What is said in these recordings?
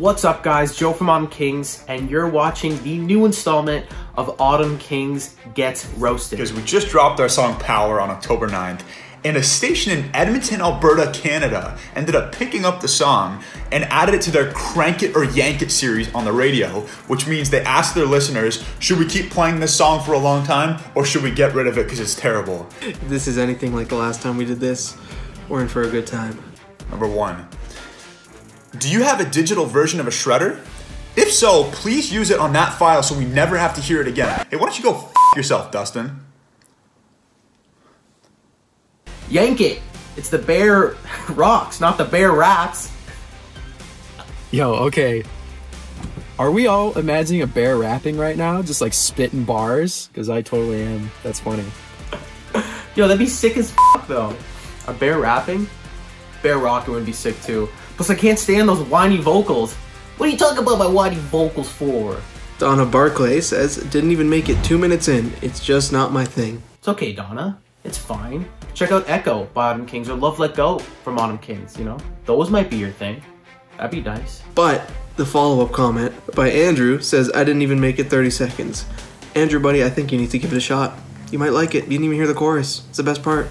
What's up guys, Joe from Autumn Kings, and you're watching the new installment of Autumn Kings Gets Roasted. Because we just dropped our song Power on October 9th, and a station in Edmonton, Alberta, Canada ended up picking up the song and added it to their Crank It or Yank It series on the radio, which means they asked their listeners, should we keep playing this song for a long time or should we get rid of it because it's terrible? If this is anything like the last time we did this, we're in for a good time. Number one, do you have a digital version of a shredder? If so, please use it on that file so we never have to hear it again. Hey, why don't you go f yourself, Dustin? Yank it! It's the bear rocks, not the bear rats. Yo, okay. Are we all imagining a bear rapping right now? Just like spitting bars? Because I totally am. That's funny. Yo, that'd be sick as fuck though. A bear rapping? Bear rocking would be sick too. Plus, I can't stand those whiny vocals. What are you talking about my whiny vocals for? Donna Barclay says, didn't even make it two minutes in. It's just not my thing. It's okay, Donna. It's fine. Check out Echo by Autumn Kings or Love Let Go from Autumn Kings, you know? Those might be your thing. That'd be nice. But the follow up comment by Andrew says, I didn't even make it 30 seconds. Andrew, buddy, I think you need to give it a shot. You might like it. You didn't even hear the chorus. It's the best part.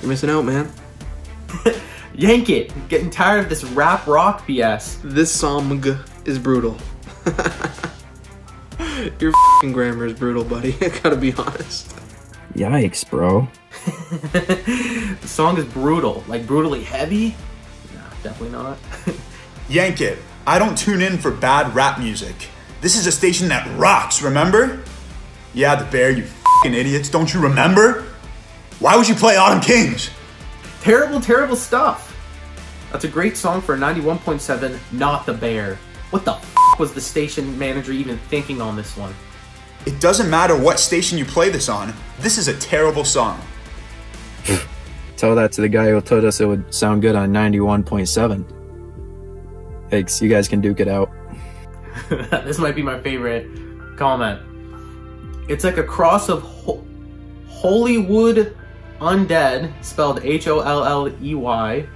You're missing out, man. Yank it! Getting tired of this rap rock BS. This song is brutal. Your fing grammar is brutal, buddy. I gotta be honest. Yikes, bro. the song is brutal. Like, brutally heavy? No, definitely not. Yank it. I don't tune in for bad rap music. This is a station that rocks, remember? Yeah, the bear, you fucking idiots. Don't you remember? Why would you play Autumn Kings? Terrible, terrible stuff. That's a great song for 91.7, Not the Bear. What the f was the station manager even thinking on this one? It doesn't matter what station you play this on, this is a terrible song. Tell that to the guy who told us it would sound good on 91.7. Thanks, you guys can duke it out. this might be my favorite comment. It's like a cross of Ho Hollywood Undead, spelled H O L L E Y,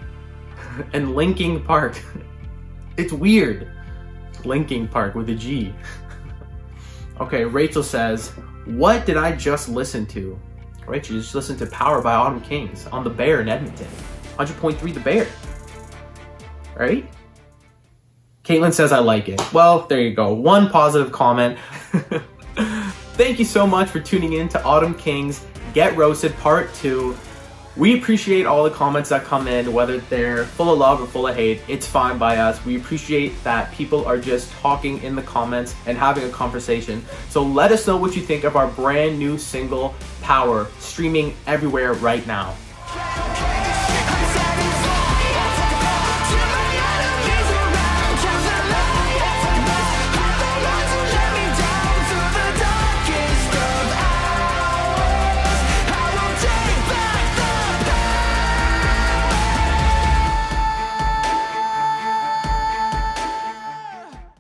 and Linking Park. it's weird. Linking Park with a G. okay, Rachel says, What did I just listen to? Rachel just listened to Power by Autumn Kings on The Bear in Edmonton. 100.3 The Bear. Right? Caitlin says, I like it. Well, there you go. One positive comment. Thank you so much for tuning in to Autumn Kings Get Roasted Part 2. We appreciate all the comments that come in, whether they're full of love or full of hate. It's fine by us. We appreciate that people are just talking in the comments and having a conversation. So let us know what you think of our brand new single, Power, streaming everywhere right now.